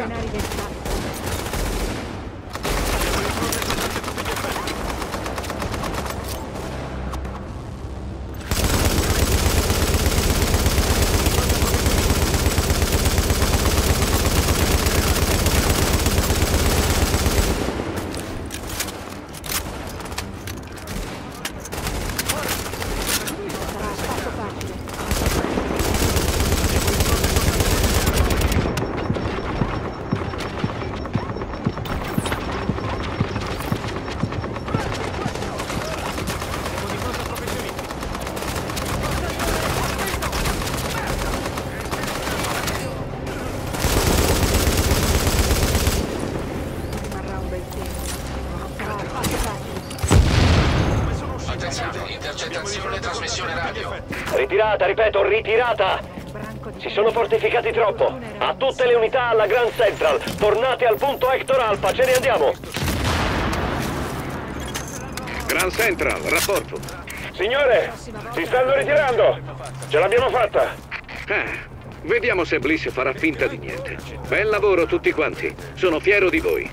You're not even stopped. Intercettazione e trasmissione radio. Ritirata, ripeto, ritirata! Si sono fortificati troppo. A tutte le unità alla Grand Central. Tornate al punto Hector Alpha, ce ne andiamo. Grand Central, rapporto. Signore, si stanno ritirando. Ce l'abbiamo fatta. Ah, vediamo se Bliss farà finta di niente. Bel lavoro tutti quanti. Sono fiero di voi.